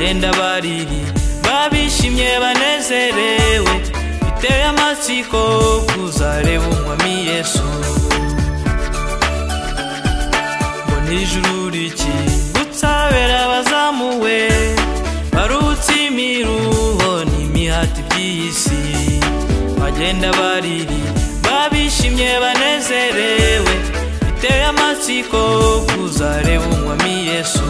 bagenda bariri. Babishimye banezerewe. Biteye amatsiko kuzareba umwami yesu. Ngo n'ijuru rikingutse abera bazamuwe. Barutse imiruho n'imihati by'iyi si bagenda bariri. Babishimye banezerewe. Biteye amatsiko kuzareba umwami yesu.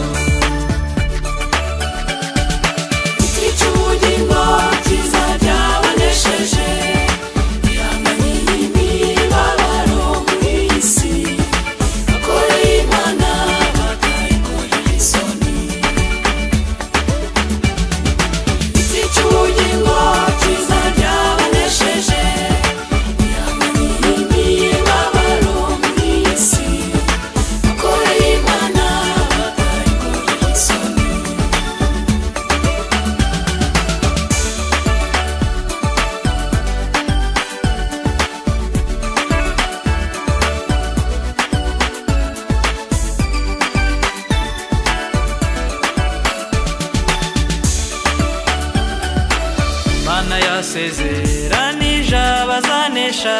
Yasezeranije abazanesha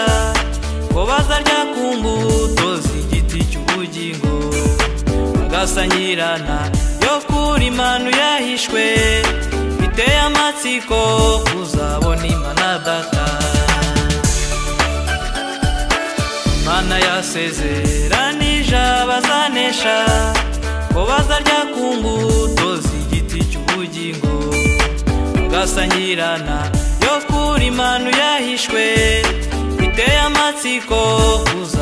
ko bazarya ku mbuto z'igiti cy'ubugingo. Bagasangirana yo kuri manu yahishwe biteye amatsiko kuzabona imana data. Mana yasezeranije abazanesha ko bazarya ku mbuto z'igiti cy'ubugingo. Bagasangirana yo kuri manu yahishwe biteye amatsiko kuza